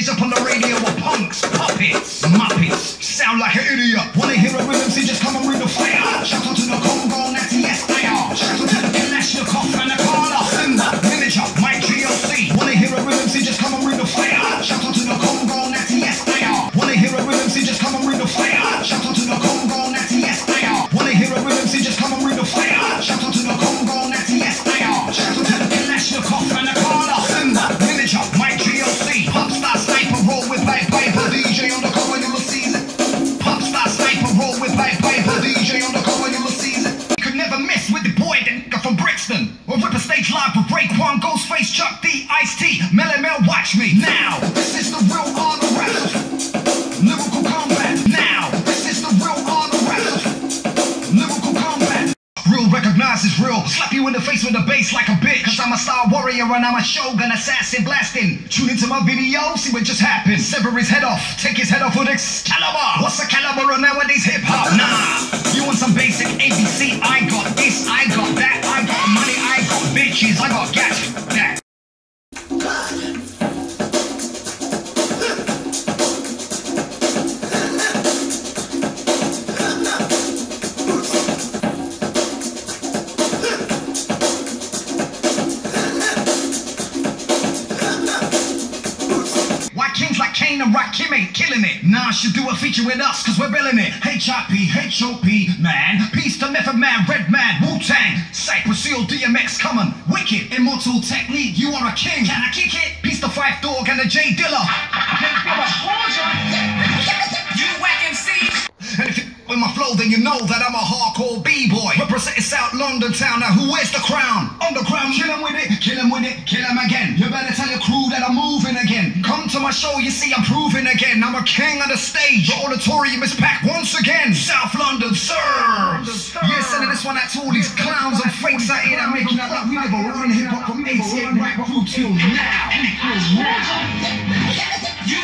DJs up on the radio are punks, puppets, muppets. Sound like an idiot. Wanna hear a rhythm? See, just come and read the fire. Brixton. Or rip a stage live with Raekwon, Ghostface, Chuck D, Ice T, Mel watch me. Now, this is the real Arnold rap. Lyrical combat. Now, this is the real Arnold rap. Lyrical combat. Real recognizes real. Slap you in the face with a bass like a bitch. Cause I'm a star warrior and I'm a shogun assassin blasting. Tune into my video, see what just happened. Sever his head off, take his head off with Excalibur. What's a caliber of nowadays hip hop? I got bitches, I got gas. That. Kings like Kane and Rakim ain't killing it? Nah, should do a feature with us, cause we're billing it. H.I.P., H.O.P., man. Peace Method Man, Redman, Wu-Tang. Cypress Hill, DMX, coming. Wicked, Immortal Technique, you are a king. Can I kick it? Peace the Phife Dawg and the J Dilla. You whack MCs. And if you with my flow, then you know that I'm a hardcore B-boy. Representing South London town. Now who wears the crown? On Underground, kill him with it, kill him with it, kill him again. You better tell your crew that I'm moving again. Come to my show, you see I'm proving again. I'm a king on the stage. The auditorium is packed that's all these clowns and fakes out here that making that like we never run hip hop from 88 right through till now. You